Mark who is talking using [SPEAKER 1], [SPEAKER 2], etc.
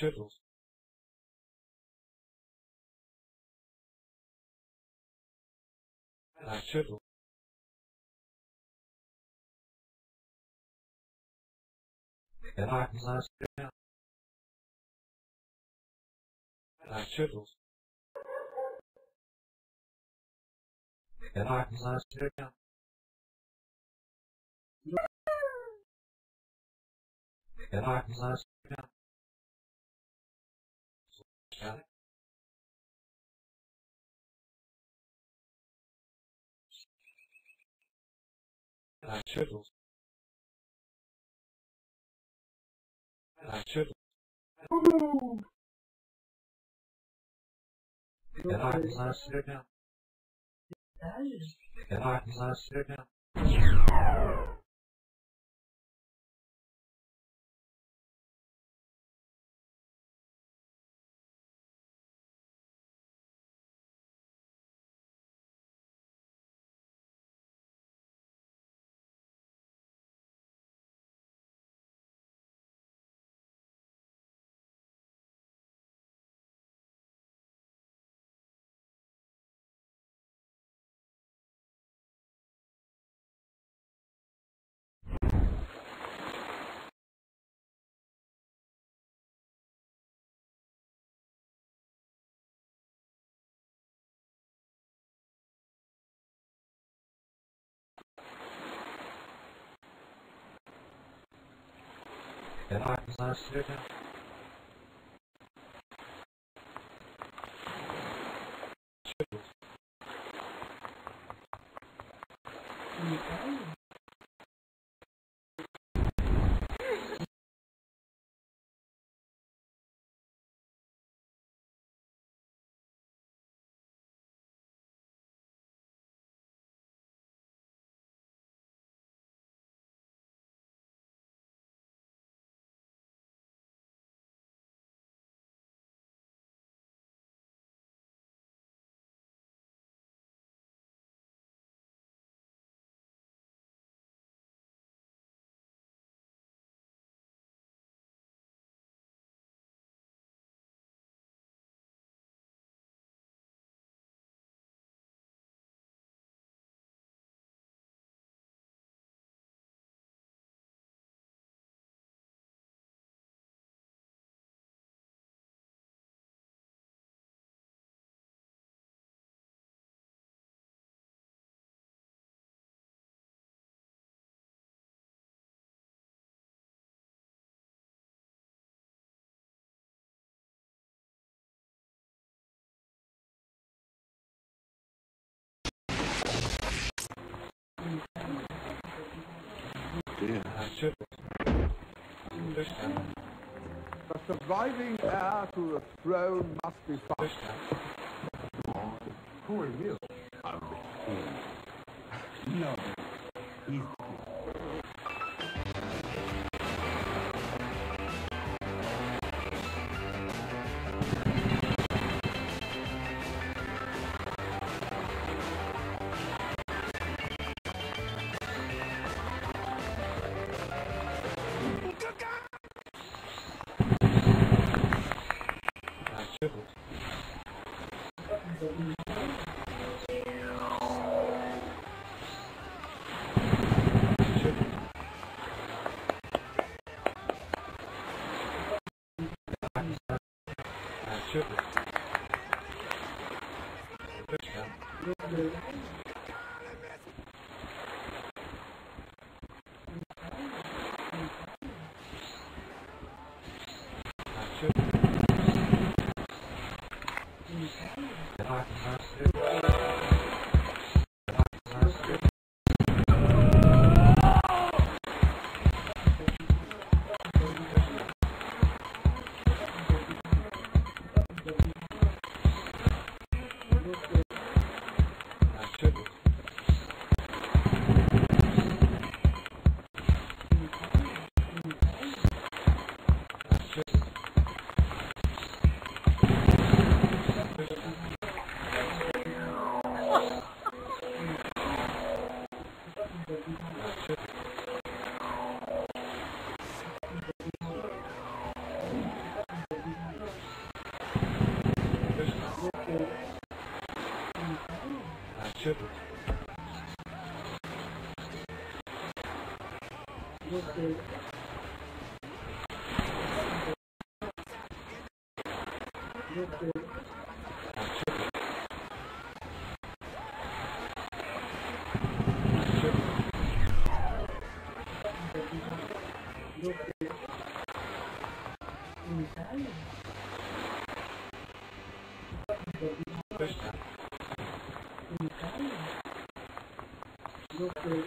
[SPEAKER 1] turtles like turtles and I can last down turtles and I can last and I can last I chisels. I chisels. Woo! That heart is last there That is. That heart is last
[SPEAKER 2] And I am not now? The surviving heir to the throne must be found. Who are you? t Sure. championship. Okay. Okay. どうして